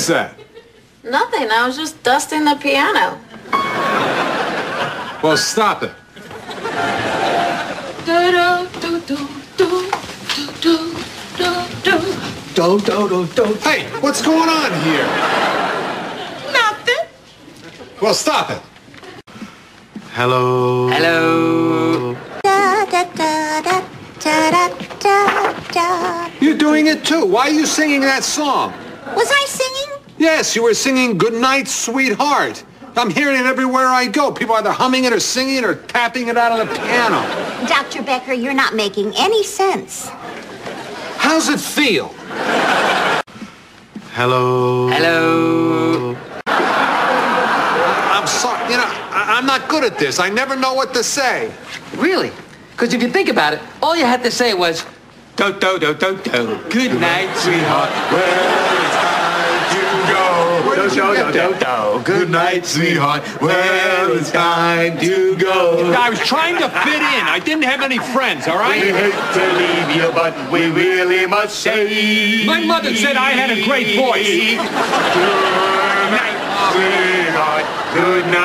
is that? Nothing. I was just dusting the piano. Well, stop it. Hey, what's going on here? Nothing. Well, stop it. Hello. Hello. Doing it too. Why are you singing that song? Was I singing? Yes, you were singing Goodnight, Sweetheart. I'm hearing it everywhere I go. People are either humming it or singing it or tapping it out on the piano. Dr. Becker, you're not making any sense. How's it feel? Hello. Hello. I'm sorry. You know, I- I'm not good at this. I never know what to say. Really? Because if you think about it, all you had to say was, do do do do do. Good night, sweetheart. Where did you get that? Good night, sweetheart. Well, it's time to go. I was trying to fit in. I didn't have any friends, all right? We hate to leave you, but we really must say. My mother said I had a great voice. Good night, sweetheart. Good night.